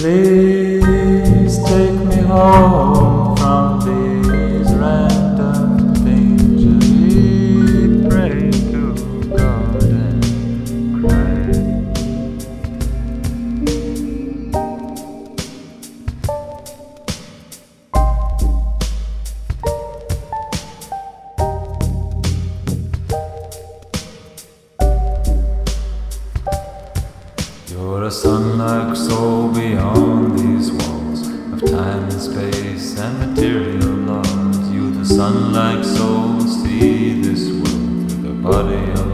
Please take me home. You're a sun-like soul beyond these walls of time and space and material laws. You, the sun-like soul, see this world through the body of